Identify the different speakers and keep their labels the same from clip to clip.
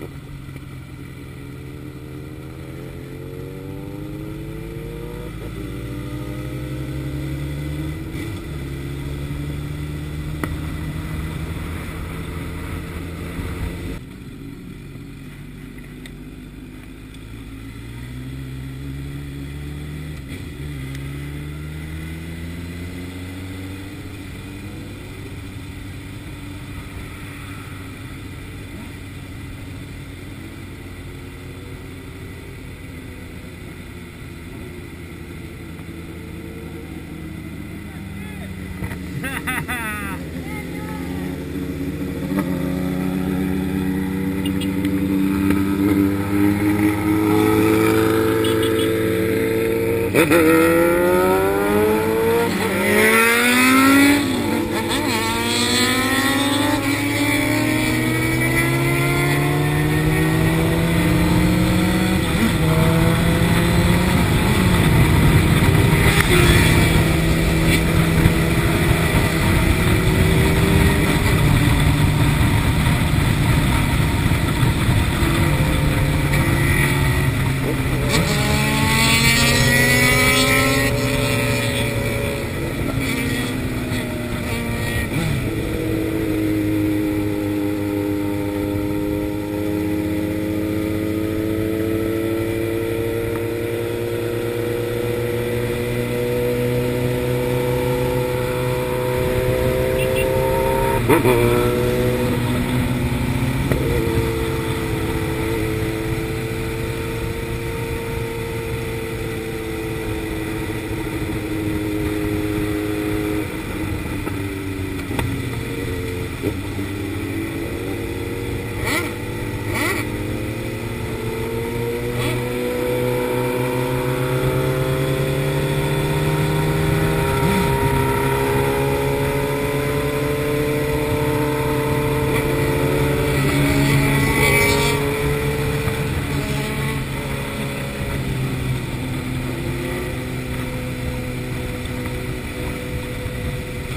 Speaker 1: Thank you. Música Mm-hmm.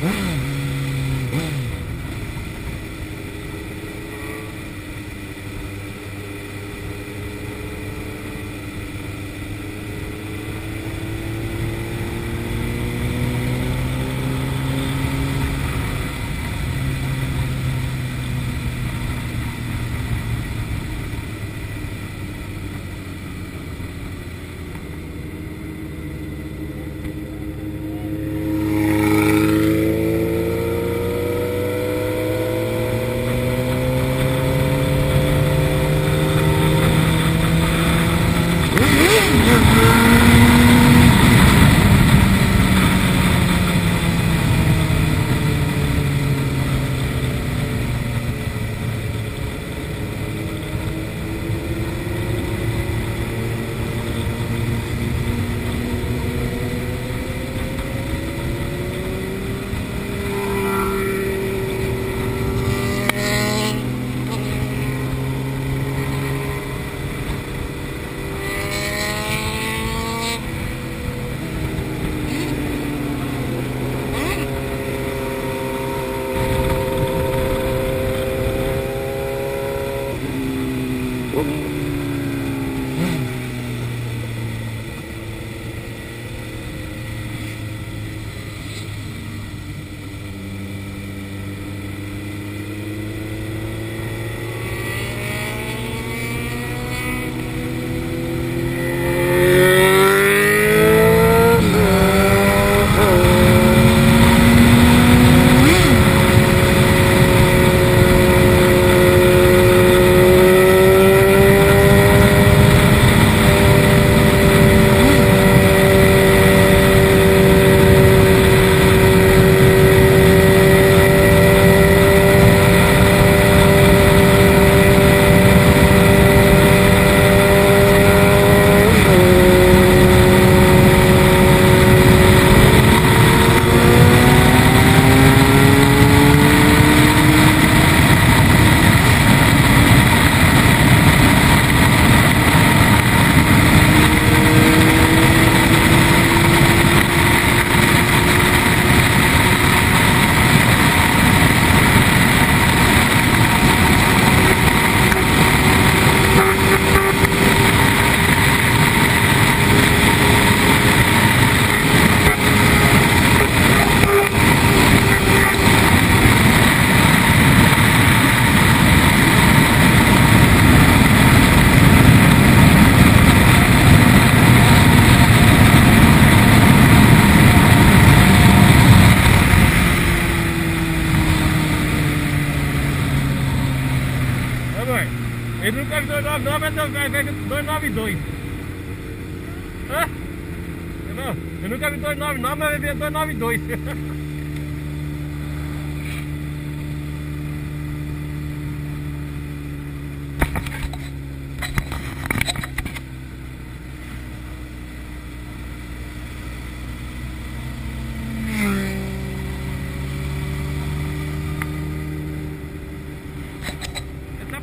Speaker 1: Mm-hmm. 292. Hã? Não, eu não quero 299, mas ele é 292. Ele tá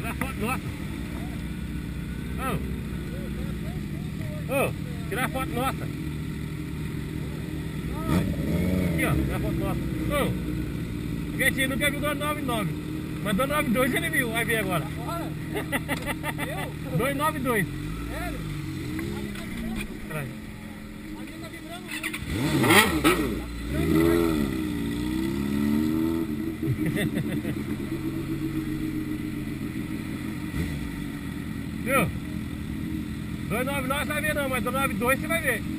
Speaker 1: Pra foto nossa. Oh. Oh, tirar foto nossa. Aqui, ó, tirar foto nossa. Oh. O Gatinho nunca viu 299. Mas 292 ele viu, vai ver agora.
Speaker 2: Agora?
Speaker 1: 292.
Speaker 2: Sério? Aqui tá vibrando. Aqui tá vibrando muito.
Speaker 1: 299 você vai ver não, mas 292 você vai ver.